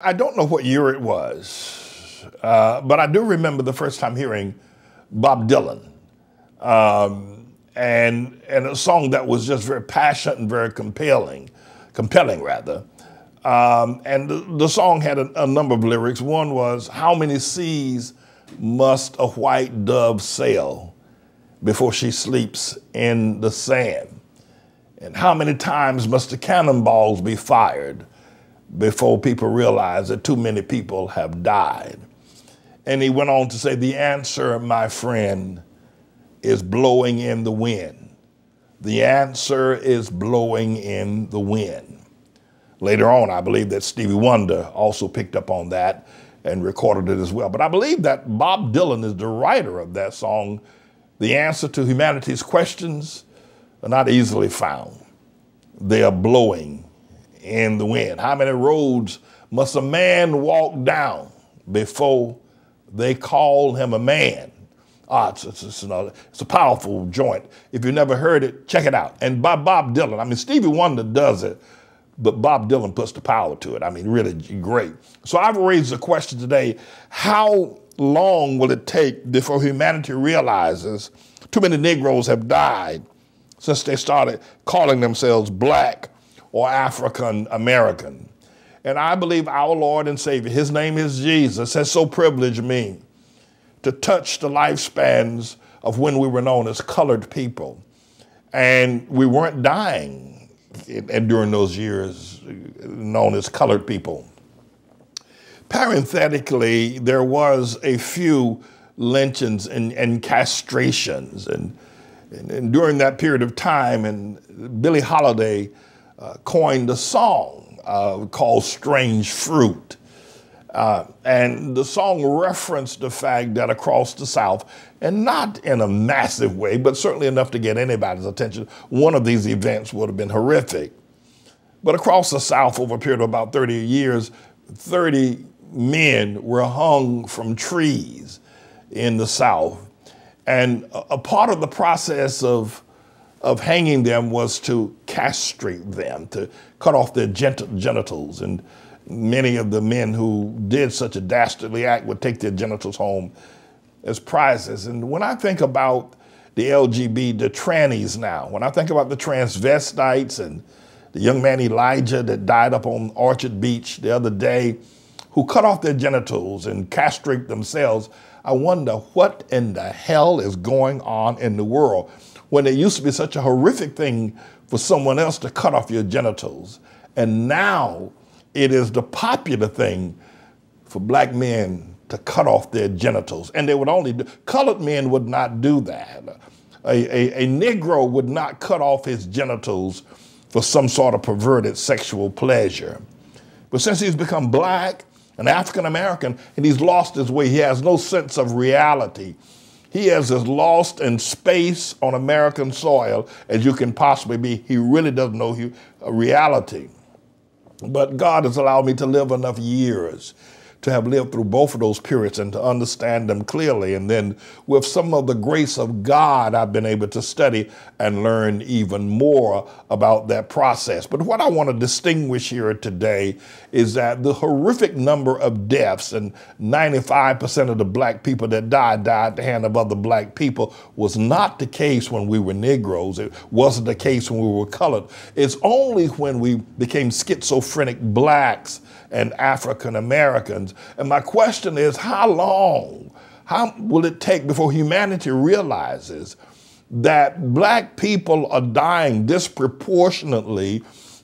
I don't know what year it was, uh, but I do remember the first time hearing Bob Dylan. Um, and, and a song that was just very passionate and very compelling, compelling rather. Um, and the, the, song had a, a number of lyrics. One was, How many seas must a white dove sail before she sleeps in the sand? And how many times must the cannonballs be fired before people realize that too many people have died? And he went on to say, The answer, my friend, is blowing in the wind. The answer is blowing in the wind. Later on, I believe that Stevie Wonder also picked up on that and recorded it as well. But I believe that Bob Dylan is the writer of that song. The answer to humanity's questions are not easily found. They are blowing in the wind. How many roads must a man walk down before they call him a man? Ah, it's, it's, it's, it's, a powerful joint. If you never heard it, check it out. And by Bob Dylan, I mean, Stevie Wonder does it, but Bob Dylan puts the power to it. I mean, really great. So I've raised the question today how long will it take before humanity realizes too many Negroes have died since they started calling themselves black or African American? And I believe our Lord and Savior, his name is Jesus, has so privileged me to touch the lifespans of when we were known as colored people. And we weren't dying and during those years uh, known as colored people. Parenthetically, there was a few lynchings and, and castrations. And, and, and, during that period of time, and Billie Holiday uh, coined a song uh, called Strange Fruit. Uh, and the song referenced the fact that across the South, and not in a massive way, but certainly enough to get anybody's attention, one of these events would have been horrific. But across the South, over a period of about 30 years, 30 men were hung from trees in the South. And a, a part of the process of, of hanging them was to castrate them, to cut off their genitals and many of the men who did such a dastardly act would take their genitals home as prizes. And when I think about the LGBT, the trannies now, when I think about the transvestites and the young man Elijah that died up on Orchard Beach the other day, who cut off their genitals and castrate themselves, I wonder what in the hell is going on in the world when it used to be such a horrific thing for someone else to cut off your genitals. And now it is the popular thing for black men to cut off their genitals. And they would only do, colored men would not do that. A, a, a Negro would not cut off his genitals for some sort of perverted sexual pleasure. But since he's become black and African American and he's lost his way, he has no sense of reality. He is as lost in space on American soil as you can possibly be. He really doesn't know reality. But God has allowed me to live enough years to have lived through both of those periods and to understand them clearly. And then with some of the grace of God, I've been able to study and learn even more about that process. But what I want to distinguish here today is that the horrific number of deaths and 95% of the black people that died died at the hand of other black people was not the case when we were Negroes. It wasn't the case when we were colored. It's only when we became schizophrenic blacks and African Americans. And my question is how long, how will it take before humanity realizes that black people are dying disproportionately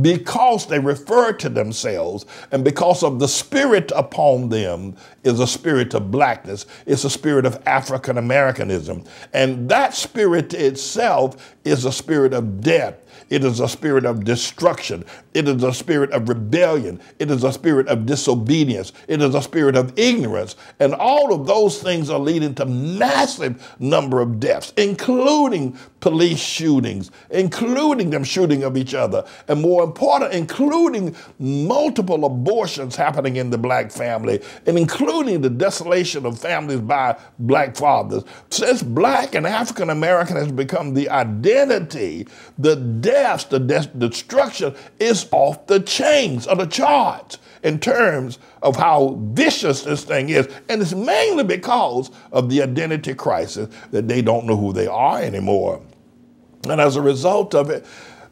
because they refer to themselves and because of the spirit upon them is a spirit of blackness. It's a spirit of African Americanism. And that spirit itself is a spirit of death. It is a spirit of destruction. It is a spirit of rebellion. It is a spirit of disobedience. It is a spirit of ignorance. And all of those things are leading to massive number of deaths, including police shootings, including them shooting of each other, and more important, including multiple abortions happening in the black family, and including the desolation of families by black fathers. Since black and African American has become the identity, the deaths, the de- destruction is off the chains of the charts. in terms of how vicious this thing is. And it's mainly because of the identity crisis that they don't know who they are anymore. And as a result of it,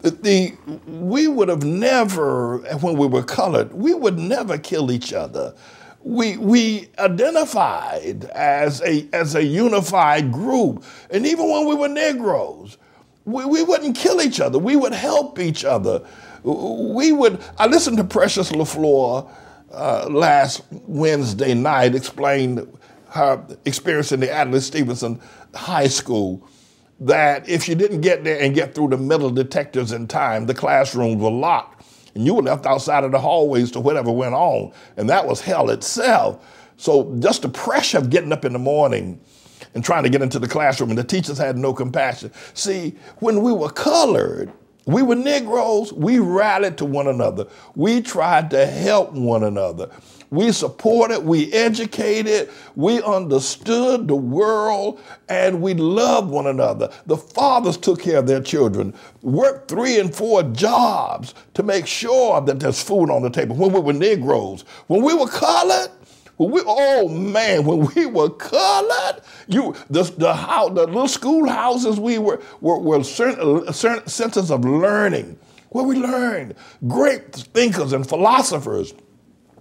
the, we would have never, when we were colored, we would never kill each other. We, we identified as a, as a unified group. And even when we were Negroes, we, we wouldn't kill each other. We would help each other. We would, I listened to Precious LaFleur uh, last Wednesday night explain her experience in the Adlai Stevenson High School that if you didn't get there and get through the metal detectors in time, the classrooms were locked and you were left outside of the hallways to whatever went on. And that was hell itself. So just the pressure of getting up in the morning and trying to get into the classroom, and the teachers had no compassion. See, when we were colored, we were Negroes, we rallied to one another. We tried to help one another. We supported, we educated, we understood the world, and we loved one another. The fathers took care of their children, worked three and four jobs to make sure that there's food on the table. When we were Negroes, when we were colored, when we, oh man, when we were colored, you the the, how, the little schoolhouses we were were, were certain, certain centers of learning where we learned great thinkers and philosophers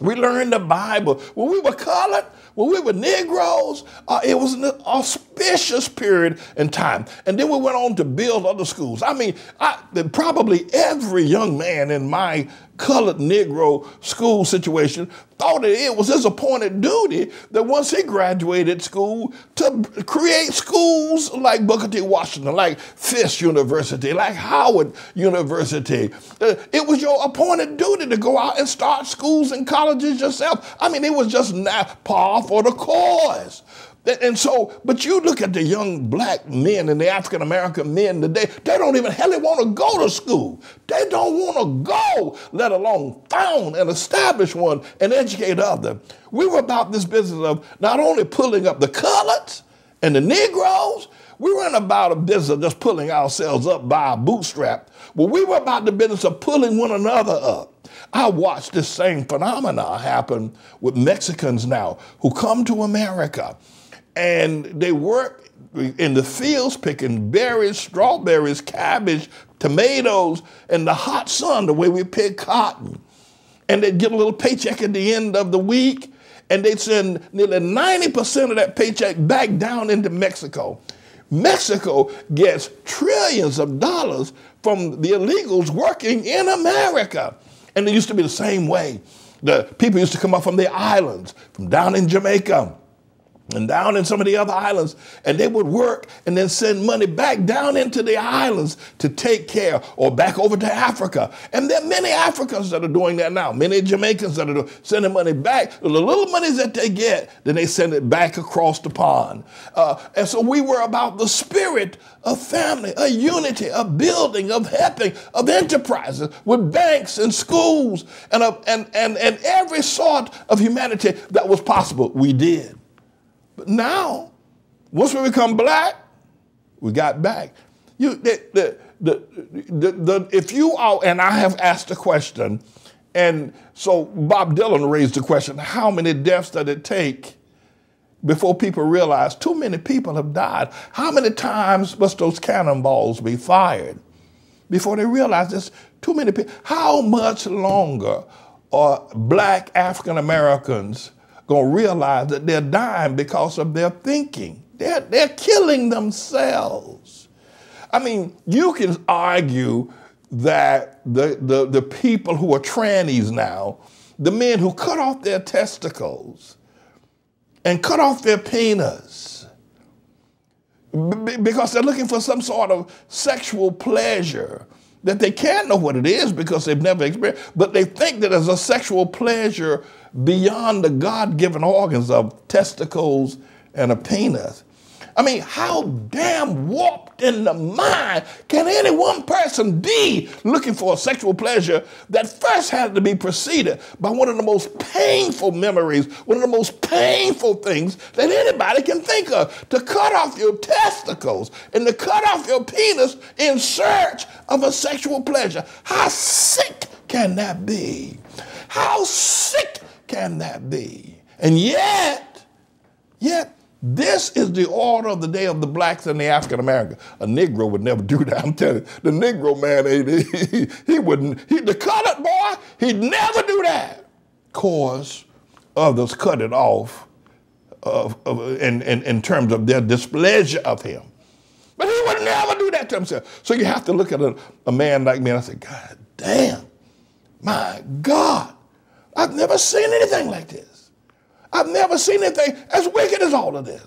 we learned the Bible. When we were colored, when we were Negroes, uh, it was an auspicious period in time. And then we went on to build other schools. I mean, I, probably every young man in my colored Negro school situation thought that it was his appointed duty that once he graduated school to create schools like Booker T. Washington, like Fisk University, like Howard University. Uh, it was your appointed duty to go out and start schools and colleges yourself. I mean, it was just not par for the course. And so, but you look at the young black men and the African American men today, they don't even hardly want to go to school. They don't want to go, let alone found and establish one and educate others. We were about this business of not only pulling up the coloreds and the Negroes, we weren't about a business of just pulling ourselves up by a bootstrap, but we were about the business of pulling one another up. I watched this same phenomena happen with Mexicans now who come to America and they work in the fields picking berries, strawberries, cabbage, tomatoes, in the hot sun, the way we pick cotton. And they'd get a little paycheck at the end of the week, and they'd send nearly 90% of that paycheck back down into Mexico. Mexico gets trillions of dollars from the illegals working in America. And it used to be the same way. The people used to come up from the islands, from down in Jamaica, and down in some of the other islands, and they would work and then send money back down into the islands to take care or back over to Africa. And there are many Africans that are doing that now, many Jamaicans that are sending money back. The little monies that they get, then they send it back across the pond. Uh, and so we were about the spirit of family, a unity, a building, of helping, of enterprises with banks and schools and, and, and, and every sort of humanity that was possible. We did. But now, once we become black, we got back. You, the, the, the, the, if you are, and I have asked a question, and so Bob Dylan raised the question how many deaths did it take before people realize too many people have died? How many times must those cannonballs be fired before they realize there's too many people? How much longer are black African Americans going to realize that they're dying because of their thinking. They're, they're killing themselves. I mean, you can argue that the, the, the people who are trannies now, the men who cut off their testicles and cut off their penis because they're looking for some sort of sexual pleasure that they can't know what it is because they've never experienced, but they think that there's a sexual pleasure beyond the God given organs of testicles and a penis. I mean, how damn warped in the mind can any one person be looking for a sexual pleasure that first had to be preceded by one of the most painful memories, one of the most painful things that anybody can think of to cut off your testicles and to cut off your penis in search of a sexual pleasure? How sick can that be? How sick can that be? And yet, yet, this is the order of the day of the blacks and the African American. A Negro would never do that. I'm telling you, the Negro man, he, he, he wouldn't, he, the colored boy, he'd never do that. Cause others cut it off of, of, in, in, in terms of their displeasure of him. But he would never do that to himself. So you have to look at a, a man like me and I say, God damn, my God, I've never seen anything like this. I've never seen anything as wicked as all of this.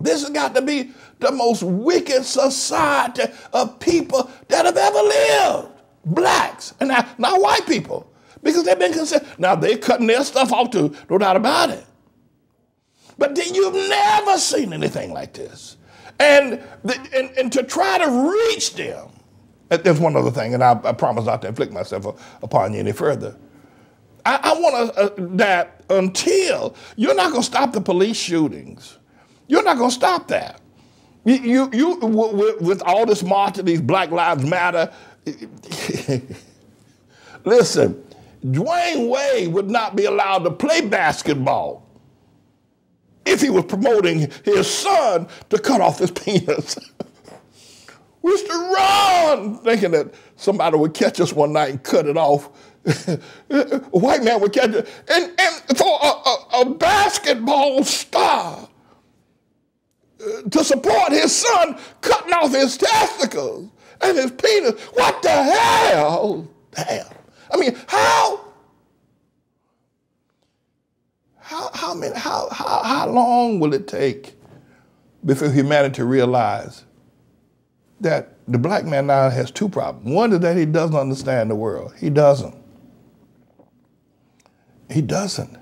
This has got to be the most wicked society of people that have ever lived. Blacks, and not, not white people, because they've been considered. Now they're cutting their stuff off too, no doubt about it. But you've never seen anything like this. And, the, and, and to try to reach them, there's one other thing, and I, I promise not to inflict myself upon you any further. I, I want uh, that until you're not going to stop the police shootings, you're not going to stop that. You, you, you with, with all this march of these Black Lives Matter, listen, Dwyane Wade would not be allowed to play basketball if he was promoting his son to cut off his penis. we used to run thinking that somebody would catch us one night and cut it off. a white man would catch it. And, and for a, a, a basketball star uh, to support his son cutting off his testicles and his penis, what the hell? Damn. I mean, how how, how, many, how, how, how long will it take before humanity realize that the black man now has two problems? One is that he doesn't understand the world. He doesn't. He doesn't.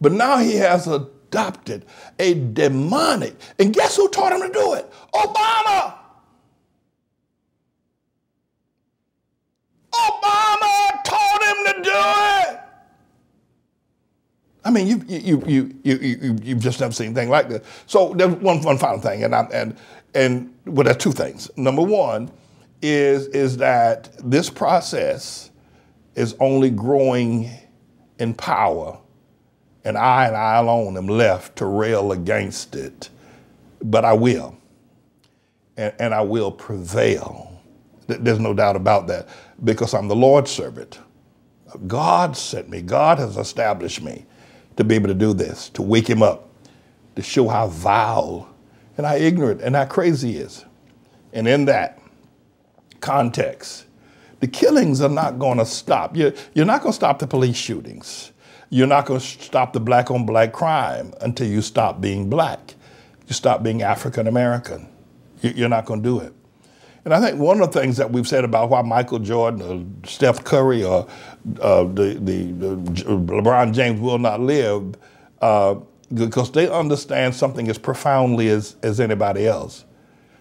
But now he has adopted a demonic, and guess who taught him to do it? Obama. Obama taught him to do it. I mean, you you you you you you've just never seen anything like this. So there's one one final thing, and I, and and well, there's two things. Number one is is that this process is only growing in power, and I and I alone am left to rail against it. But I will, and, and I will prevail. There's no doubt about that because I'm the Lord's servant. God sent me. God has established me to be able to do this, to wake him up, to show how vile and how ignorant and how crazy he is. And in that context, the killings are not going to stop. You're, you're not going to stop the police shootings. You're not going to stop the black on black crime until you stop being black. You stop being African American. You're not going to do it. And I think one of the things that we've said about why Michael Jordan or Steph Curry or uh, the, the, the, LeBron James will not live uh, because they understand something as profoundly as, as anybody else.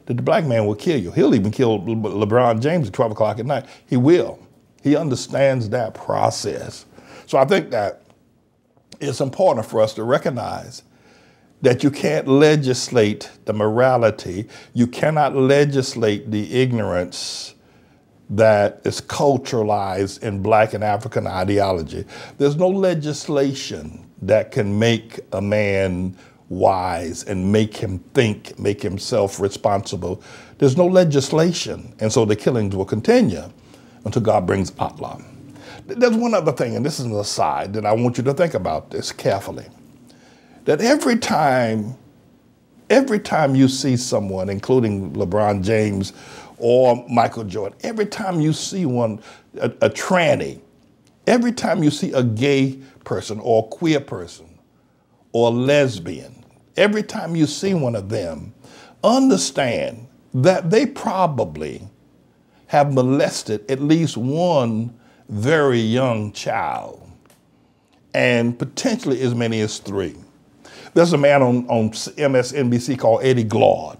That the black man will kill you. He'll even kill LeBron James at 12 o'clock at night. He will. He understands that process. So I think that it's important for us to recognize that you can't legislate the morality, you cannot legislate the ignorance that is culturalized in black and African ideology. There's no legislation that can make a man wise and make him think, make himself responsible. There's no legislation, and so the killings will continue until God brings Allah. There's one other thing, and this is an aside that I want you to think about this carefully that every time, every time you see someone, including LeBron James or Michael Jordan, every time you see one, a, a tranny, every time you see a gay person or a queer person or a lesbian, every time you see one of them, understand that they probably have molested at least one very young child and potentially as many as three. There's a man on, on MSNBC called Eddie Glaude.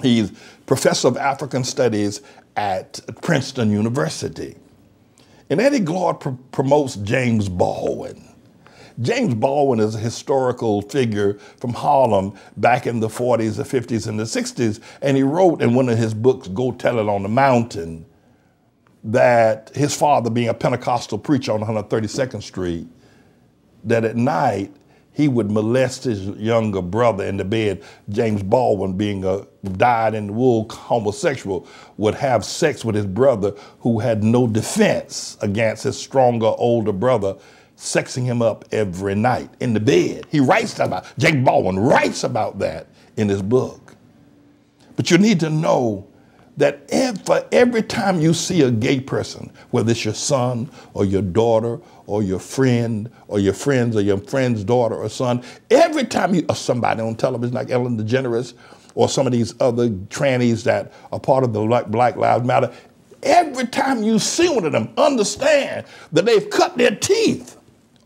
He's professor of African studies at Princeton University. And Eddie Glaude pr- promotes James Baldwin. James Baldwin is a historical figure from Harlem back in the 40s, the 50s, and the 60s. And he wrote in one of his books, Go Tell It on the Mountain, that his father, being a Pentecostal preacher on 132nd Street, that at night he would molest his younger brother in the bed. James Baldwin, being a dyed in the wool homosexual, would have sex with his brother who had no defense against his stronger older brother, sexing him up every night in the bed. He writes about James Baldwin writes about that in his book. But you need to know that for every time you see a gay person, whether it's your son or your daughter or your friend or your friends or your friend's daughter or son, every time you, or somebody on television like Ellen DeGeneres or some of these other trannies that are part of the Black Lives Matter, every time you see one of them, understand that they've cut their teeth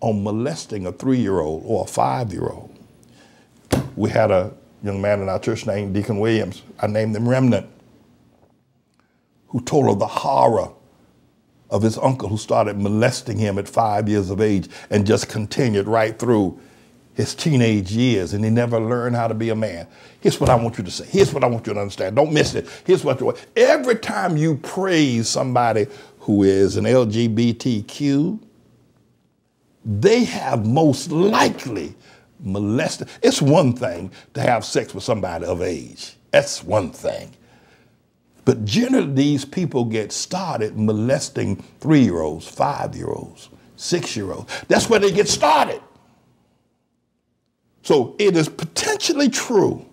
on molesting a three-year-old or a five-year-old. We had a young man in our church named Deacon Williams. I named him Remnant who told of the horror of his uncle who started molesting him at five years of age and just continued right through his teenage years and he never learned how to be a man. Here's what I want you to say. Here's what I want you to understand. Don't miss it. Here's what you want. Every time you praise somebody who is an LGBTQ, they have most likely molested. It's one thing to have sex with somebody of age. That's one thing. But generally, these people get started molesting three year olds, five year olds, six year olds. That's where they get started. So it is potentially true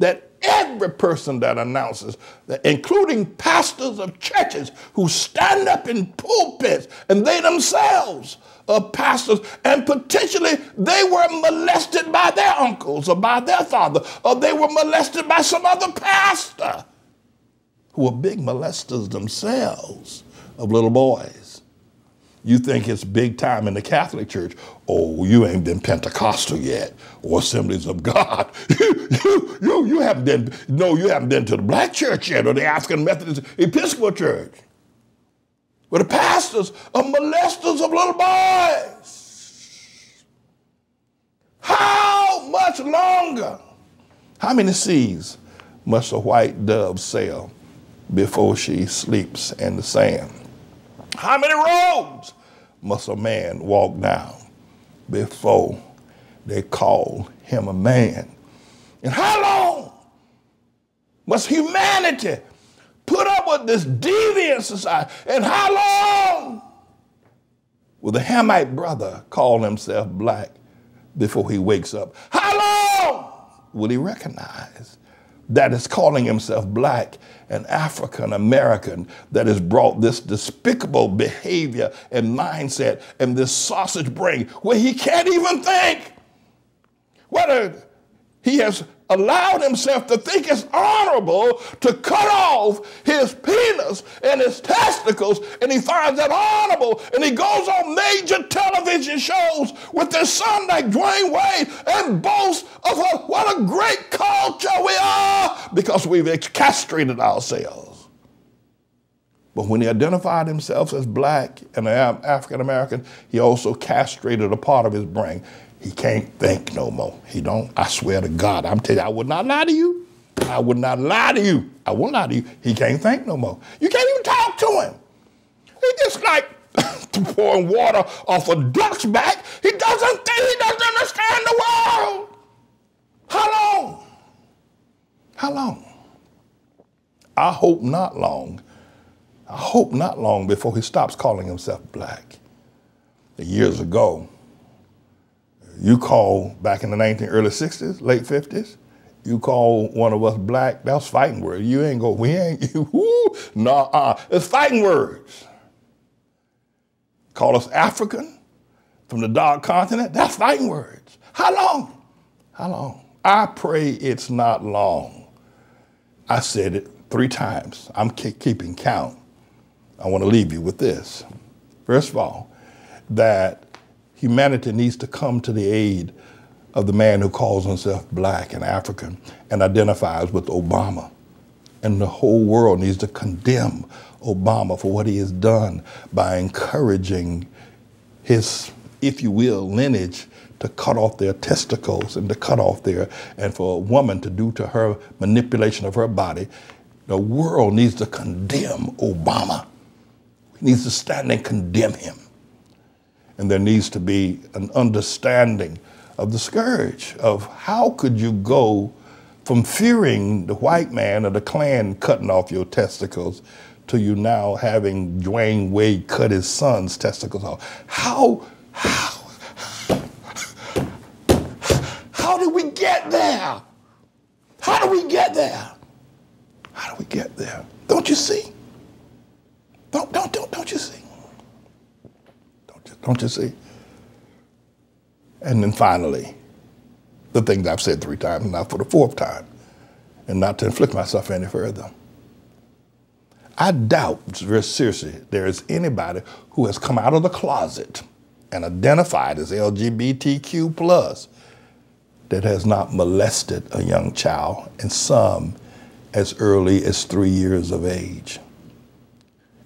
that every person that announces, that including pastors of churches who stand up in pulpits and they themselves are pastors, and potentially they were molested by their uncles or by their father, or they were molested by some other pastor who were big molesters themselves of little boys. You think it's big time in the Catholic Church. Oh, you ain't been Pentecostal yet or Assemblies of God. you, you, you, haven't been, no, you haven't been to the black church yet or the African Methodist Episcopal Church. Where the pastors are molesters of little boys. How much longer? How many seas must a white dove sail before she sleeps in the sand. How many roads must a man walk down before they call him a man? And how long must humanity put up with this deviant society? And how long will the Hamite brother call himself black before he wakes up? How long will he recognize that is calling himself black and African American that has brought this despicable behavior and mindset and this sausage brain where he can't even think. Whether he has allowed himself to think it's honorable to cut off his penis and his testicles, and he finds that honorable, and he goes on major television shows with his son like Dwyane Wade and boasts of a, what a great culture we are because we've castrated ourselves. But when he identified himself as black and African American, he also castrated a part of his brain. He can't think no more. He don't. I swear to God, I'm telling you, I would not lie to you. I would not lie to you. I will lie to you. He can't think no more. You can't even talk to him. He just like pouring water off a duck's back. He doesn't think, he doesn't understand the world. How long? How long? I hope not long. I hope not long before he stops calling himself black. Years ago, you call back in the 19 early 60s, late 50s, you call one of us black, that's fighting words. You ain't go, we ain't, whoo, nah, it's fighting words. Call us African from the dark continent, that's fighting words. How long? How long? I pray it's not long. I said it three times. I'm keeping count. I want to leave you with this. First of all, that humanity needs to come to the aid of the man who calls himself black and African and identifies with Obama. And the whole world needs to condemn Obama for what he has done by encouraging his, if you will, lineage to cut off their testicles and to cut off their, and for a woman to do to her manipulation of her body. The world needs to condemn Obama needs to stand and condemn him. And there needs to be an understanding of the scourge of how could you go from fearing the white man or the Klan cutting off your testicles to you now having Dwyane Wade cut his son's testicles off. How, how, how did we get there? How do we get there? How do we get there? Don't you see? Don't, don't, don't, don't you see? Don't you, see? And then finally, the things I've said three times, now for the fourth time, and not to inflict myself any further. I doubt, very seriously, there is anybody who has come out of the closet and identified as LGBTQ plus that has not molested a young child, and some as early as three years of age.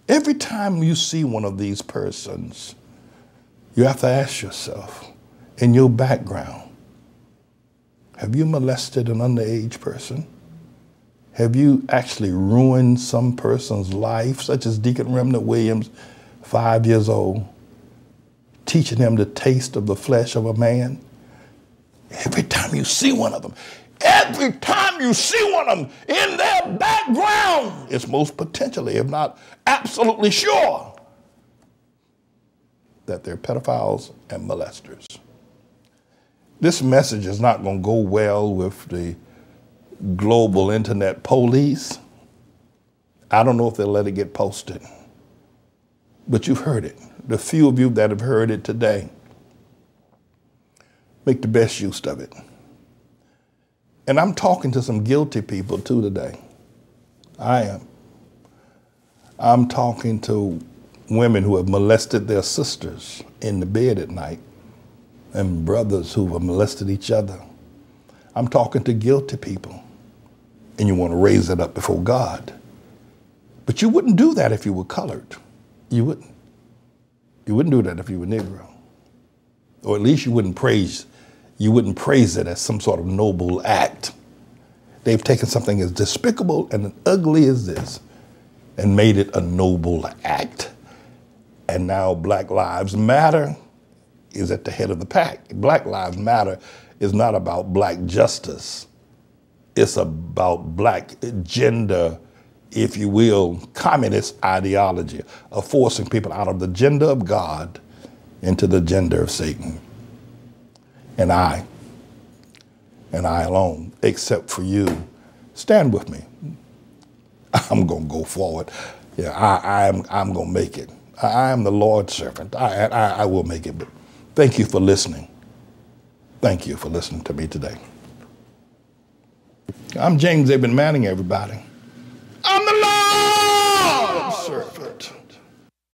Every time you see one of these persons, you have to ask yourself, in your background, have you molested an underage person? Have you actually ruined some person's life, such as Deacon Remnant Williams, five years old, teaching him the taste of the flesh of a man? Every time you see one of them, every time you see one of them in their background, it's most potentially, if not absolutely sure, that they're pedophiles and molesters. This message is not going to go well with the global internet police. I don't know if they'll let it get posted, but you've heard it. The few of you that have heard it today, make the best use of it. And I'm talking to some guilty people too today. I am. I'm talking to women who have molested their sisters in the bed at night and brothers who have molested each other. I'm talking to guilty people and you want to raise it up before God. But you wouldn't do that if you were colored. You wouldn't. You wouldn't do that if you were Negro. Or at least you wouldn't praise, you wouldn't praise it as some sort of noble act. They've taken something as despicable and ugly as this and made it a noble act. And now Black Lives Matter is at the head of the pack. Black Lives Matter is not about black justice it's about black gender, if you will, communist ideology of forcing people out of the gender of God into the gender of Satan. And I, and I alone, except for you, stand with me. I'm going to go forward. Yeah, I, I'm, I'm going to make it. I am the Lord's servant. I, I, I will make it. But thank you for listening. Thank you for listening to me today. I'm James Eben Manning, everybody. I'm the Lord's servant.